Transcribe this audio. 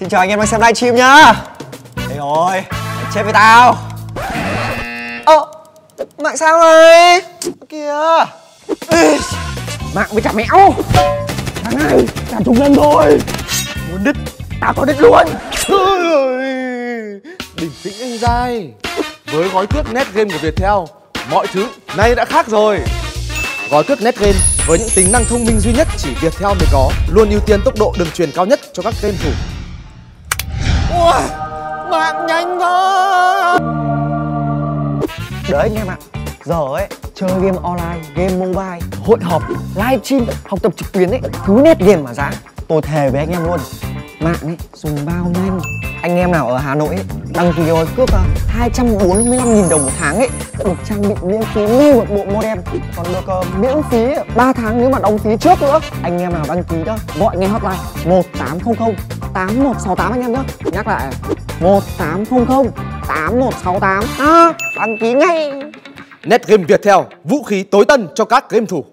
Xin chào anh em đang xem livestream nhá. Đây rồi, mày chết với tao. Ơ, mạng sao rồi? Kìa Ê, Mạng với chả mẹo. Thằng này, chả trùng lên thôi. Muốn đứt, tao có đứt luôn. Bình tĩnh anh dai Với gói cước net game của Viettel Mọi thứ nay đã khác rồi. Gói cước net game với những tính năng thông minh duy nhất chỉ Viettel mới có Luôn ưu tiên tốc độ đường truyền cao nhất cho các game thủ. Ui, mạng nhanh quá. Đấy anh em ạ Giờ ấy, chơi game online, game mobile, hội họp, livestream, học tập trực tuyến ấy Cứ nét game mà ra. Tôi thề với anh em luôn Mạng ấy, dùng bao nhanh Anh em nào ở Hà Nội ấy, đăng ký gói cước ờ, à, 245.000 đồng một tháng ấy Được trang bị miễn phí lưu một bộ modem. Còn được uh, miễn phí 3 tháng nếu mà đóng phí trước nữa. Anh em nào đăng ký đó, gọi ngay hotline 1800 8168 anh em nhá. Nhắc lại. 1800 8168 à, Đăng ký ngay. Net game Viettel, vũ khí tối tân cho các game thủ.